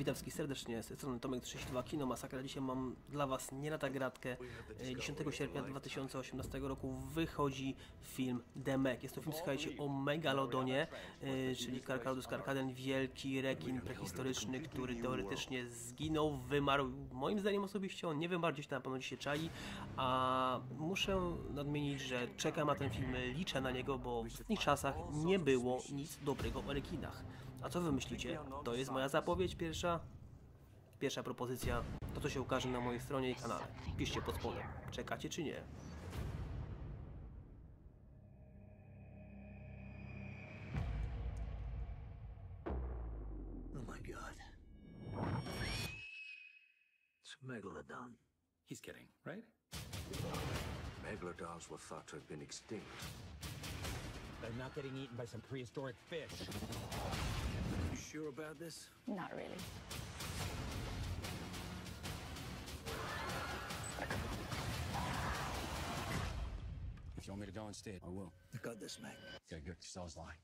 Witam wszystkich serdecznie, z strony Tomek32 Kino Masakra. Dzisiaj mam dla Was nie lata gratkę. E, 10 sierpnia 2018 roku wychodzi film Demek. Jest to film, słuchajcie, o Megalodonie, e, czyli Karkadus Karkaden, wielki rekin prehistoryczny, który teoretycznie zginął, wymarł. Moim zdaniem osobiście on nie wymarł, gdzieś tam na pewno dzisiaj czai, a muszę nadmienić, że czekam na ten film, liczę na niego, bo w ostatnich czasach nie było nic dobrego o rekinach. A co wy myślicie? To jest moja zapowiedź pierwsza? Pierwsza propozycja, to co się ukaże na mojej stronie i kanale. Piszcie pod spodem. Czekacie czy nie? Oh my god. It's Megalodon. He's kidding, right? Megalodons were thought to have been extinct. They're not getting eaten by some prehistoric fish. about this? Not really. If you want me to go instead, I will. I got this, mate. Okay, good. Because I was lying.